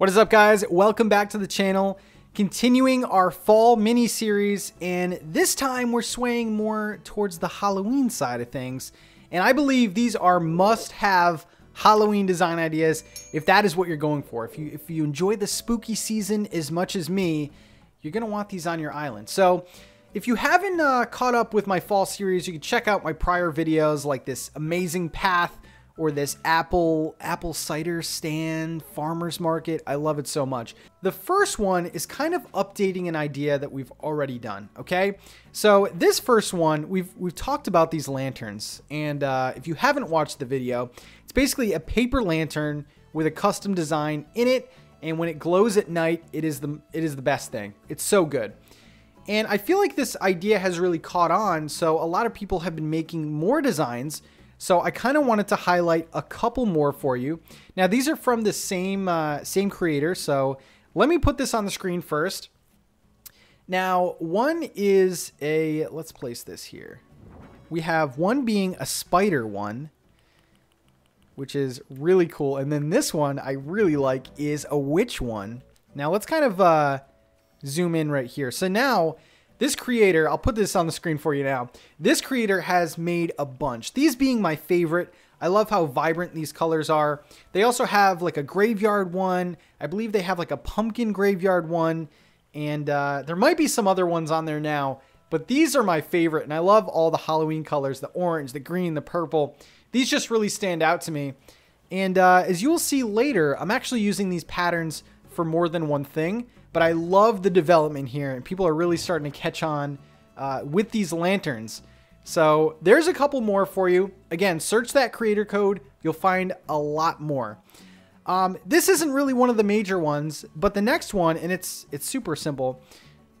What is up guys? Welcome back to the channel. Continuing our fall mini series and this time we're swaying more towards the Halloween side of things. And I believe these are must-have Halloween design ideas if that is what you're going for. If you if you enjoy the spooky season as much as me, you're going to want these on your island. So, if you haven't uh, caught up with my fall series, you can check out my prior videos like this amazing path or this apple apple cider stand farmers market. I love it so much. The first one is kind of updating an idea that we've already done okay? So this first one we've we've talked about these lanterns. And uh, if you haven't watched the video it's basically a paper lantern with a custom design in it. And when it glows at night it is the it is the best thing. It's so good. And I feel like this idea has really caught on, so a lot of people have been making more designs so I kind of wanted to highlight a couple more for you. Now these are from the same uh, same creator. So let me put this on the screen first. Now one is a let's place this here. We have one being a spider one, which is really cool, and then this one I really like is a witch one. Now let's kind of uh, zoom in right here. So now this creator, I'll put this on the screen for you now. This creator has made a bunch. These being my favorite. I love how vibrant these colors are. They also have like a graveyard one. I believe they have like a pumpkin graveyard one. And uh, there might be some other ones on there now. But these are my favorite. And I love all the Halloween colors. The orange, the green, the purple. These just really stand out to me. And uh, as you will see later, I'm actually using these patterns for more than one thing. But I love the development here, and people are really starting to catch on uh, with these lanterns. So there's a couple more for you. Again, search that creator code. You'll find a lot more. Um, this isn't really one of the major ones, but the next one, and it's it's super simple,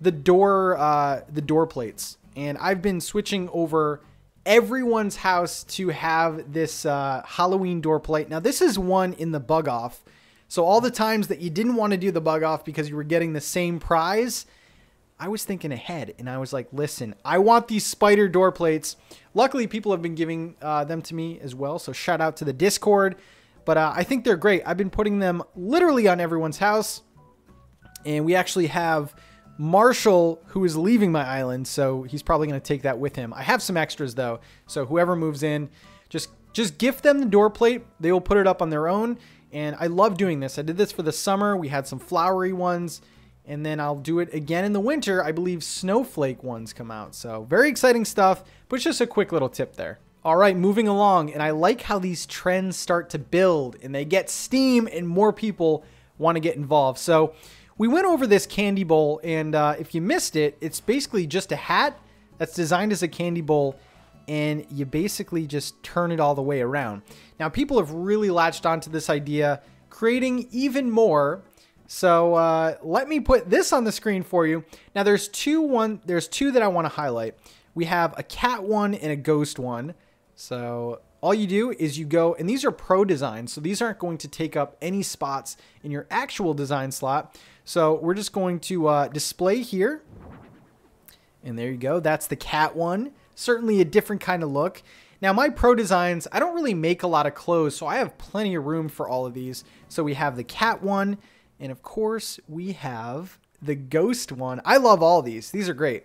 the door uh, the door plates. And I've been switching over everyone's house to have this uh, Halloween door plate. Now this is one in the bug off. So all the times that you didn't want to do the bug off because you were getting the same prize, I was thinking ahead and I was like, listen, I want these spider door plates. Luckily, people have been giving uh, them to me as well. So shout out to the Discord. But uh, I think they're great. I've been putting them literally on everyone's house. And we actually have Marshall, who is leaving my island. So he's probably going to take that with him. I have some extras though. So whoever moves in, just just gift them the door plate. They will put it up on their own and I love doing this. I did this for the summer. We had some flowery ones. And then I'll do it again in the winter. I believe snowflake ones come out. So very exciting stuff. But just a quick little tip there. All right, moving along. And I like how these trends start to build and they get steam and more people want to get involved. So we went over this candy bowl. And uh, if you missed it, it's basically just a hat that's designed as a candy bowl and you basically just turn it all the way around. Now, people have really latched onto this idea, creating even more. So uh, let me put this on the screen for you. Now, there's two one. There's two that I want to highlight. We have a cat one and a ghost one. So all you do is you go, and these are pro designs, so these aren't going to take up any spots in your actual design slot. So we're just going to uh, display here. And there you go. That's the cat one certainly a different kind of look. Now my pro designs, I don't really make a lot of clothes, so I have plenty of room for all of these. So we have the cat one, and of course we have the ghost one. I love all these. These are great.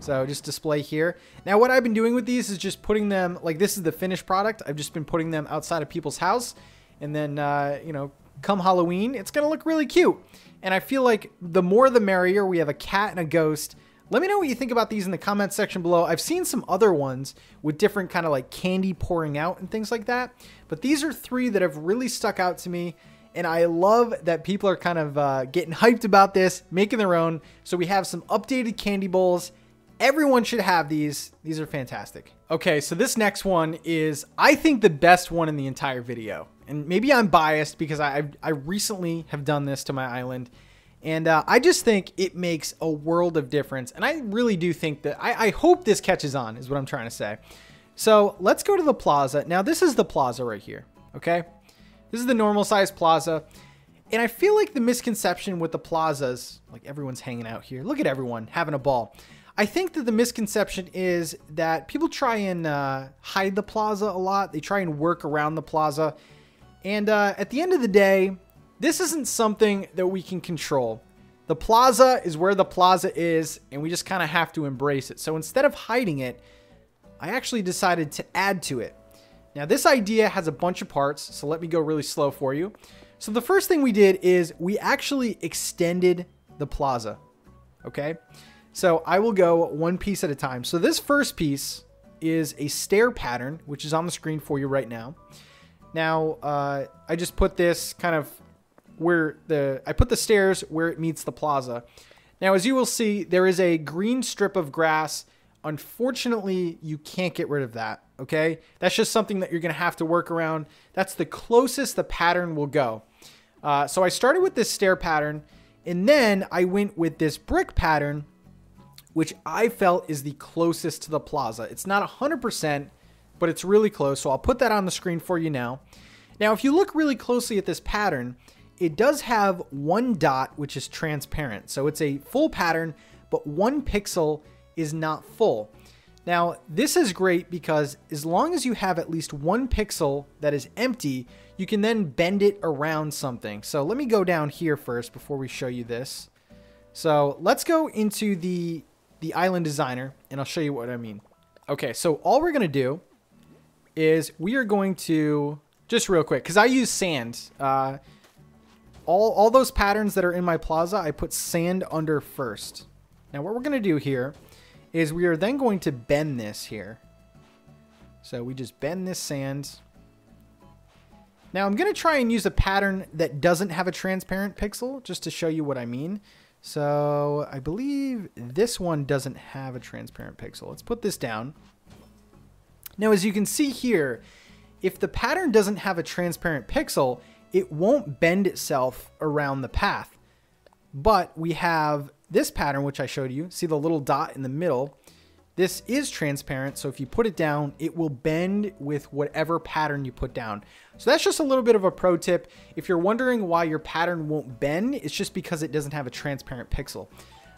So just display here. Now what I've been doing with these is just putting them, like this is the finished product. I've just been putting them outside of people's house. And then, uh, you know, come Halloween, it's going to look really cute. And I feel like the more the merrier. We have a cat and a ghost. Let me know what you think about these in the comments section below. I've seen some other ones with different kind of like candy pouring out and things like that. But these are three that have really stuck out to me. And I love that people are kind of uh, getting hyped about this, making their own. So we have some updated candy bowls. Everyone should have these. These are fantastic. Okay, so this next one is, I think, the best one in the entire video. And maybe I'm biased because I, I recently have done this to my island and uh, I just think it makes a world of difference. And I really do think that, I, I hope this catches on, is what I'm trying to say. So let's go to the plaza. Now, this is the plaza right here, okay? This is the normal size plaza. And I feel like the misconception with the plazas, like everyone's hanging out here. Look at everyone having a ball. I think that the misconception is that people try and uh, hide the plaza a lot. They try and work around the plaza. And uh, at the end of the day, this isn't something that we can control. The plaza is where the plaza is, and we just kind of have to embrace it. So instead of hiding it, I actually decided to add to it. Now this idea has a bunch of parts, so let me go really slow for you. So the first thing we did is we actually extended the plaza, okay? So I will go one piece at a time. So this first piece is a stair pattern, which is on the screen for you right now. Now, uh, I just put this kind of where the, I put the stairs where it meets the plaza. Now, as you will see, there is a green strip of grass. Unfortunately, you can't get rid of that, okay? That's just something that you're gonna have to work around. That's the closest the pattern will go. Uh, so I started with this stair pattern, and then I went with this brick pattern, which I felt is the closest to the plaza. It's not 100%, but it's really close. So I'll put that on the screen for you now. Now, if you look really closely at this pattern, it does have one dot, which is transparent. So it's a full pattern, but one pixel is not full. Now, this is great because as long as you have at least one pixel that is empty, you can then bend it around something. So let me go down here first before we show you this. So let's go into the the island designer, and I'll show you what I mean. Okay, so all we're to do is we are going to, just real quick, because I use sand. Uh, all, all those patterns that are in my plaza, I put sand under first. Now what we're going to do here is we are then going to bend this here. So we just bend this sand. Now I'm going to try and use a pattern that doesn't have a transparent pixel, just to show you what I mean. So I believe this one doesn't have a transparent pixel. Let's put this down. Now, as you can see here, if the pattern doesn't have a transparent pixel, it won't bend itself around the path. But we have this pattern, which I showed you. See the little dot in the middle? This is transparent, so if you put it down, it will bend with whatever pattern you put down. So that's just a little bit of a pro tip. If you're wondering why your pattern won't bend, it's just because it doesn't have a transparent pixel.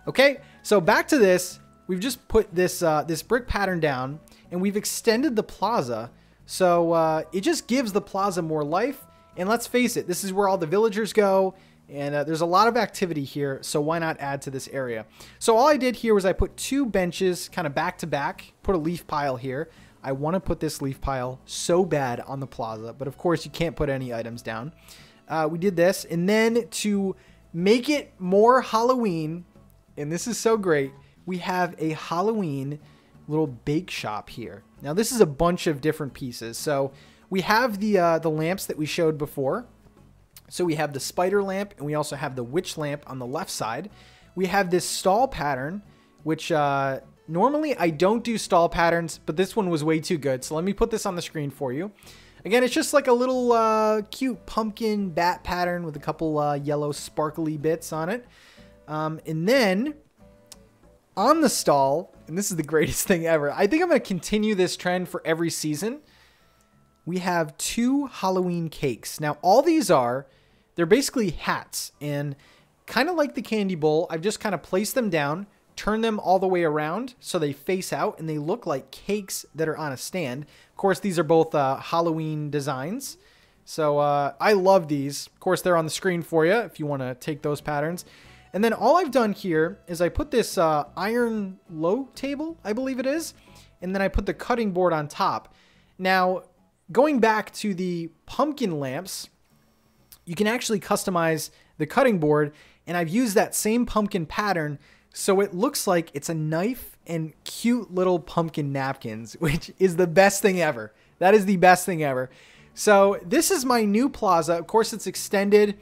Okay, so back to this. We've just put this, uh, this brick pattern down, and we've extended the plaza. So uh, it just gives the plaza more life. And let's face it, this is where all the villagers go. And uh, there's a lot of activity here, so why not add to this area? So all I did here was I put two benches kind of back to back, put a leaf pile here. I want to put this leaf pile so bad on the plaza, but of course you can't put any items down. Uh, we did this, and then to make it more Halloween, and this is so great, we have a Halloween little bake shop here. Now this is a bunch of different pieces. So we have the uh, the lamps that we showed before. So we have the spider lamp and we also have the witch lamp on the left side. We have this stall pattern, which uh, normally I don't do stall patterns, but this one was way too good. So let me put this on the screen for you. Again, it's just like a little uh, cute pumpkin bat pattern with a couple uh, yellow sparkly bits on it. Um, and then on the stall, and this is the greatest thing ever, I think I'm going to continue this trend for every season. We have two Halloween cakes. Now, all these are they're basically hats and kind of like the candy bowl, I've just kind of placed them down, turn them all the way around so they face out and they look like cakes that are on a stand. Of course, these are both uh, Halloween designs. So uh, I love these. Of course, they're on the screen for you if you want to take those patterns. And then all I've done here is I put this uh, iron low table, I believe it is, and then I put the cutting board on top. Now, going back to the pumpkin lamps, you can actually customize the cutting board and I've used that same pumpkin pattern so it looks like it's a knife and cute little pumpkin napkins, which is the best thing ever. That is the best thing ever. So this is my new plaza. Of course, it's extended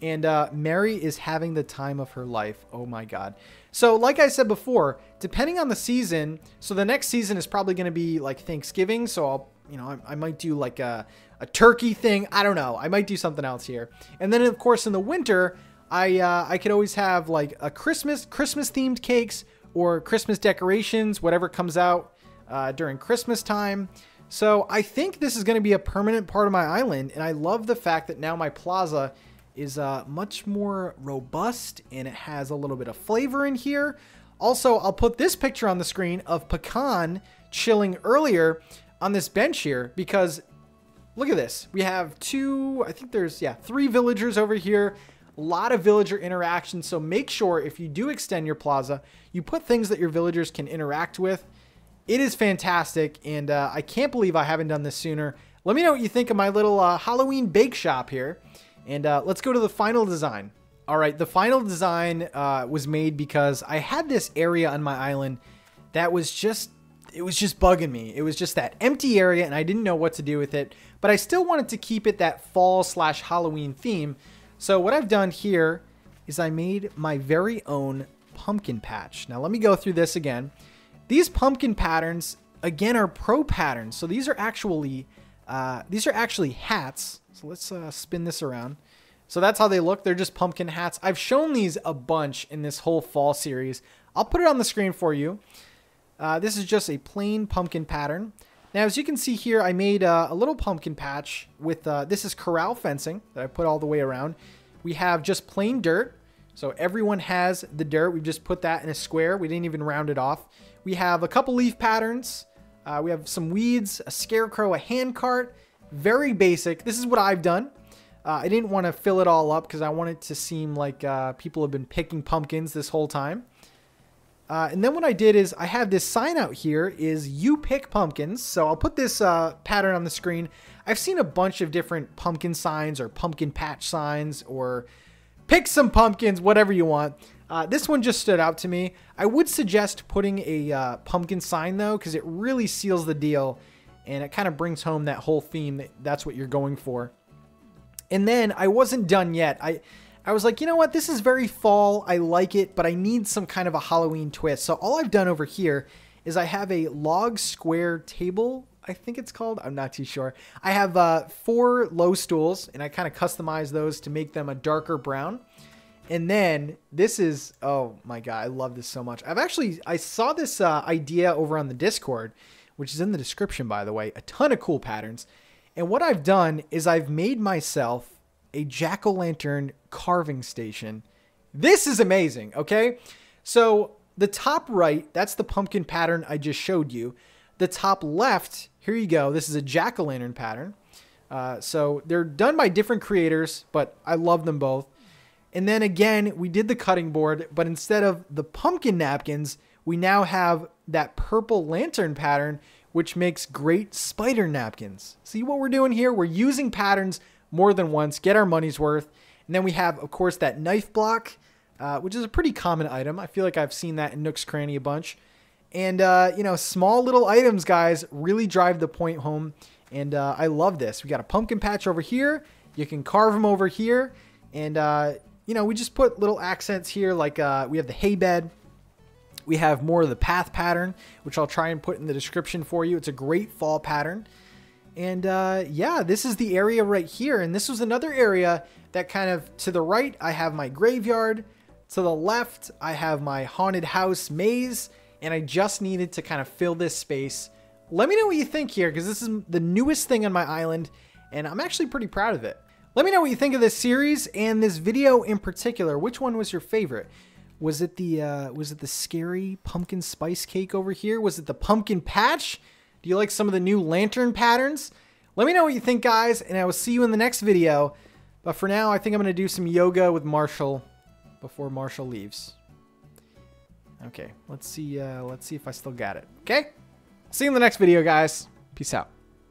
and uh, Merry is having the time of her life. Oh my God. So like I said before, depending on the season, so the next season is probably going to be like Thanksgiving. So I'll, you know, I, I might do like a, a turkey thing. I don't know. I might do something else here. And then of course in the winter, I uh, I could always have like a Christmas Christmas themed cakes or Christmas decorations, whatever comes out uh, during Christmas time. So I think this is going to be a permanent part of my island, and I love the fact that now my plaza is uh, much more robust and it has a little bit of flavor in here. Also, I'll put this picture on the screen of Pecan chilling earlier on this bench here because look at this. We have two, I think there's, yeah, three villagers over here. A lot of villager interaction. So make sure if you do extend your plaza, you put things that your villagers can interact with. It is fantastic. And uh, I can't believe I haven't done this sooner. Let me know what you think of my little uh, Halloween bake shop here. And uh, let's go to the final design. All right, the final design uh, was made because I had this area on my island that was just it was just bugging me. It was just that empty area and I didn't know what to do with it, but I still wanted to keep it that fall slash Halloween theme. So what I've done here is I made my very own pumpkin patch. Now let me go through this again. These pumpkin patterns, again, are pro patterns. So these are actually, uh, these are actually hats. So let's uh, spin this around. So that's how they look. They're just pumpkin hats. I've shown these a bunch in this whole fall series. I'll put it on the screen for you. Uh, this is just a plain pumpkin pattern. Now, as you can see here, I made uh, a little pumpkin patch with, uh, this is corral fencing that I put all the way around. We have just plain dirt. So everyone has the dirt. We've just put that in a square. We didn't even round it off. We have a couple leaf patterns. Uh, we have some weeds, a scarecrow, a handcart. Very basic. This is what I've done. Uh, I didn't want to fill it all up because I want it to seem like uh, people have been picking pumpkins this whole time. Uh, and then what I did is I have this sign out here is you pick pumpkins. So I'll put this uh, pattern on the screen. I've seen a bunch of different pumpkin signs or pumpkin patch signs or pick some pumpkins, whatever you want. Uh, this one just stood out to me. I would suggest putting a uh, pumpkin sign though, because it really seals the deal and it kind of brings home that whole theme that that's what you're going for. And then I wasn't done yet. I I was like, you know what? This is very fall. I like it, but I need some kind of a Halloween twist. So all I've done over here is I have a log square table. I think it's called. I'm not too sure. I have uh, four low stools, and I kind of customize those to make them a darker brown. And then this is, oh my god, I love this so much. I've actually, I saw this uh, idea over on the Discord, which is in the description, by the way. A ton of cool patterns. And what I've done is I've made myself a jack o' lantern carving station. This is amazing, okay? So the top right, that's the pumpkin pattern I just showed you. The top left, here you go. This is a jack o' lantern pattern. Uh, so they're done by different creators, but I love them both. And then again, we did the cutting board, but instead of the pumpkin napkins, we now have that purple lantern pattern, which makes great spider napkins. See what we're doing here? We're using patterns more than once, get our money's worth. And then we have, of course, that knife block, uh, which is a pretty common item. I feel like I've seen that in Nook's Cranny a bunch. And, uh, you know, small little items, guys, really drive the point home. And uh, I love this. We got a pumpkin patch over here. You can carve them over here. And, uh, you know, we just put little accents here, like uh, we have the hay bed. We have more of the path pattern, which I'll try and put in the description for you. It's a great fall pattern. And uh, yeah, this is the area right here. And this was another area that kind of to the right, I have my graveyard. To the left, I have my haunted house maze. And I just needed to kind of fill this space. Let me know what you think here, because this is the newest thing on my island. And I'm actually pretty proud of it. Let me know what you think of this series and this video in particular. Which one was your favorite? Was it the uh, was it the scary pumpkin spice cake over here? Was it the pumpkin patch? Do you like some of the new lantern patterns? Let me know what you think, guys, and I will see you in the next video. But for now, I think I'm going to do some yoga with Marshall before Marshall leaves. Okay, let's see, uh, let's see if I still got it. Okay? See you in the next video, guys. Peace out.